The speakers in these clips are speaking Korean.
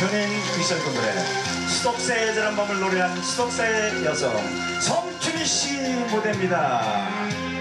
현인 미션 노래 수덕사의 저런 밤을 노래한 수덕사의 여성 성춘희 씨 무대입니다.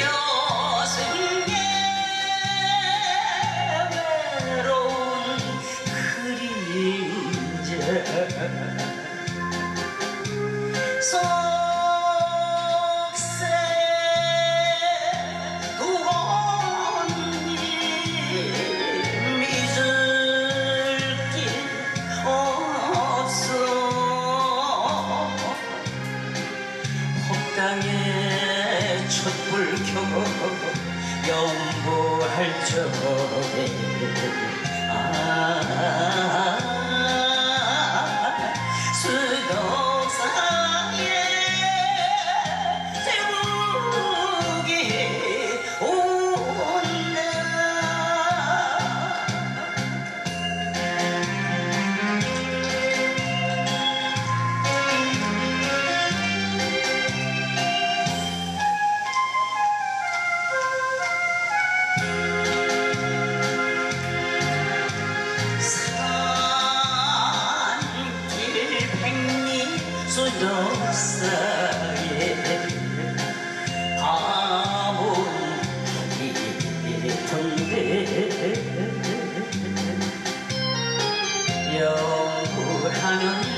여승의 외로운 그림자 혹당에 촛불 켜고 영보할 적에. 아 조력사에 밤은 영구하는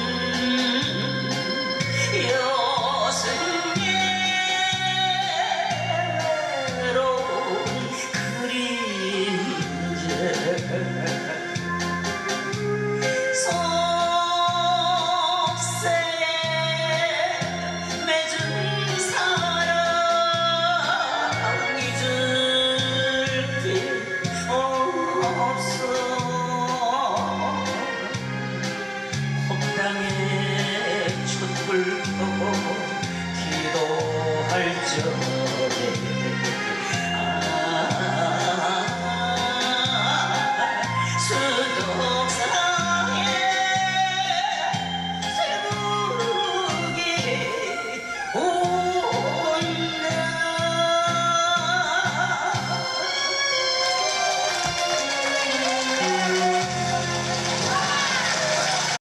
훑어 기도할 적에 아, 수도